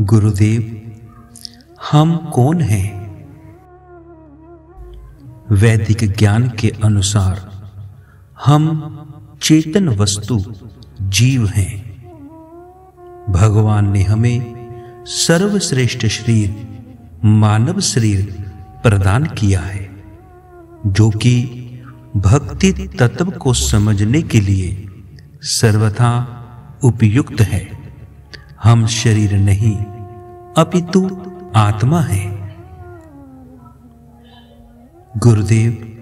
गुरुदेव हम कौन हैं? वैदिक ज्ञान के अनुसार हम चेतन वस्तु जीव हैं। भगवान ने हमें सर्वश्रेष्ठ शरीर, मानव शरीर प्रदान किया है, जो कि भक्ति तत्व को समझने के लिए सर्वथा उपयुक्त है। हम शरीर नहीं, अपितु आत्मा है। गुरुदेव,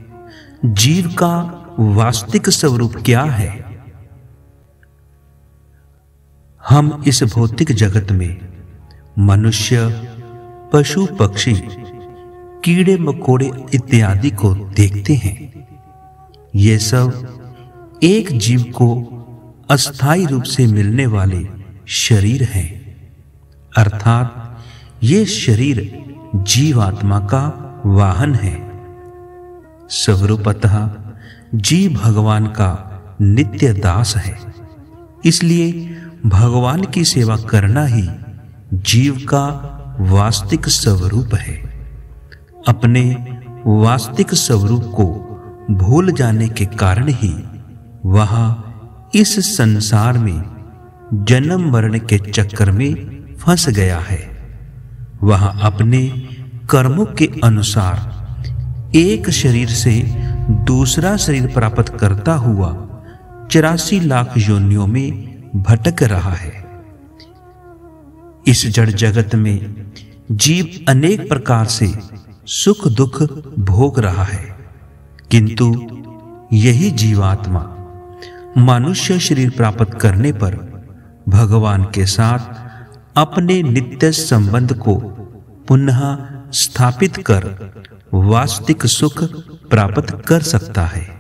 जीव का वास्तविक स्वरूप क्या है? हम इस भौतिक जगत में मनुष्य, पशु, पक्षी, कीड़े, मकोड़े इत्यादि को देखते हैं। ये सब एक जीव को अस्थाई रूप से मिलने वाले शरीर है। अर्थात ये शरीर जीवात्मा का वाहन है। स्वरूपतः जीव भगवान का नित्य दास है। इसलिए भगवान की सेवा करना ही जीव का वास्तविक स्वरूप है। अपने वास्तविक स्वरूप को भूल जाने के कारण ही वह इस संसार में जन्म मरण के चक्कर में फंस गया है। वह अपने कर्मों के अनुसार एक शरीर से दूसरा शरीर प्राप्त करता हुआ चौरासी लाख योनियों में भटक रहा है। इस जड़ जगत में जीव अनेक प्रकार से सुख दुख भोग रहा है। किंतु यही जीवात्मा मनुष्य शरीर प्राप्त करने पर भगवान के साथ अपने नित्य संबंध को पुनः स्थापित कर वास्तविक सुख प्राप्त कर सकता है।